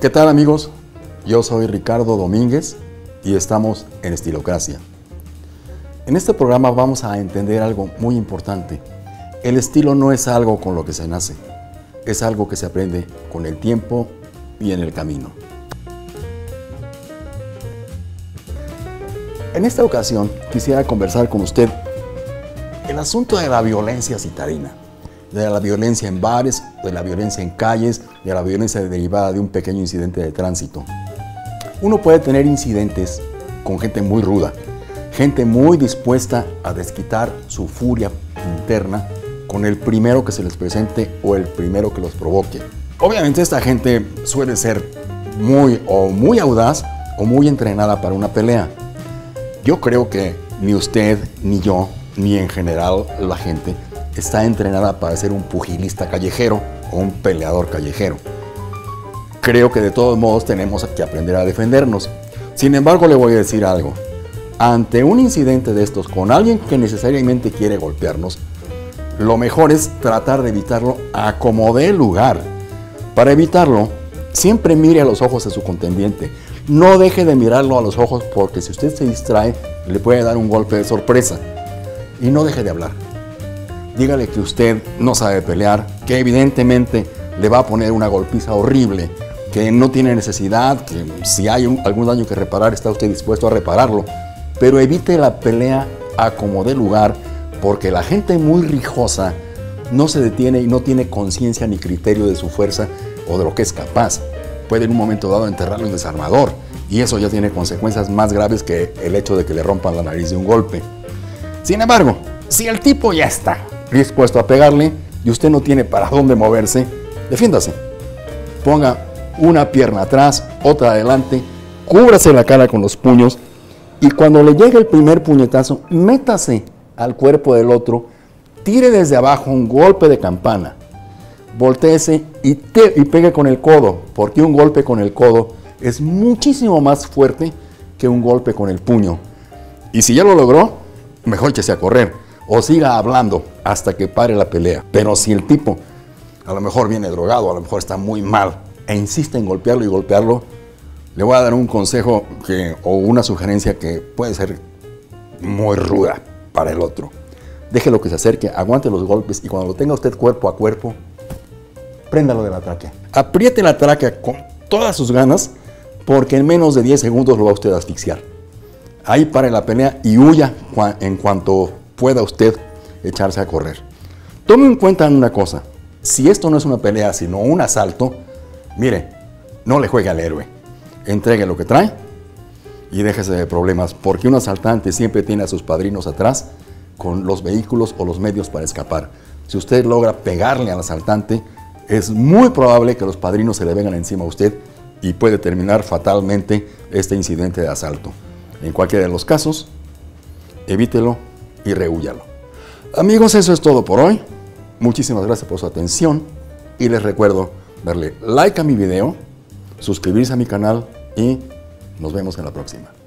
¿Qué tal amigos? Yo soy Ricardo Domínguez y estamos en Estilocracia. En este programa vamos a entender algo muy importante. El estilo no es algo con lo que se nace, es algo que se aprende con el tiempo y en el camino. En esta ocasión quisiera conversar con usted el asunto de la violencia citarina, de la violencia en bares, de la violencia en calles, de la violencia derivada de un pequeño incidente de tránsito. Uno puede tener incidentes con gente muy ruda, gente muy dispuesta a desquitar su furia interna con el primero que se les presente o el primero que los provoque. Obviamente esta gente suele ser muy o muy audaz o muy entrenada para una pelea. Yo creo que ni usted ni yo ni en general la gente está entrenada para ser un pugilista callejero o un peleador callejero. Creo que de todos modos tenemos que aprender a defendernos. Sin embargo, le voy a decir algo. Ante un incidente de estos con alguien que necesariamente quiere golpearnos, lo mejor es tratar de evitarlo a como dé lugar. Para evitarlo, siempre mire a los ojos de su contendiente. No deje de mirarlo a los ojos porque si usted se distrae, le puede dar un golpe de sorpresa y no deje de hablar. Dígale que usted no sabe pelear, que evidentemente le va a poner una golpiza horrible, que no tiene necesidad, que si hay algún daño que reparar está usted dispuesto a repararlo, pero evite la pelea a como dé lugar, porque la gente muy rijosa no se detiene y no tiene conciencia ni criterio de su fuerza o de lo que es capaz. Puede en un momento dado enterrarlo en desarmador, y eso ya tiene consecuencias más graves que el hecho de que le rompan la nariz de un golpe. Sin embargo, si el tipo ya está dispuesto a pegarle y usted no tiene para dónde moverse, defiéndase. Ponga una pierna atrás, otra adelante, cúbrase la cara con los puños y cuando le llegue el primer puñetazo, métase al cuerpo del otro, tire desde abajo un golpe de campana, volteese y, y pegue con el codo, porque un golpe con el codo es muchísimo más fuerte que un golpe con el puño. Y si ya lo logró, mejor échese a correr o siga hablando hasta que pare la pelea. Pero si el tipo a lo mejor viene drogado, a lo mejor está muy mal e insiste en golpearlo y golpearlo, le voy a dar un consejo que, o una sugerencia que puede ser muy ruda para el otro. Déjelo que se acerque, aguante los golpes y cuando lo tenga usted cuerpo a cuerpo, préndalo de la tráquea. Apriete la tráquea con todas sus ganas porque en menos de 10 segundos lo va usted a asfixiar ahí pare la pelea y huya en cuanto pueda usted echarse a correr. Tome en cuenta una cosa, si esto no es una pelea sino un asalto, mire, no le juegue al héroe, entregue lo que trae y déjese de problemas, porque un asaltante siempre tiene a sus padrinos atrás con los vehículos o los medios para escapar. Si usted logra pegarle al asaltante, es muy probable que los padrinos se le vengan encima a usted y puede terminar fatalmente este incidente de asalto. En cualquiera de los casos, evítelo y rehúyalo. Amigos, eso es todo por hoy. Muchísimas gracias por su atención y les recuerdo darle like a mi video, suscribirse a mi canal y nos vemos en la próxima.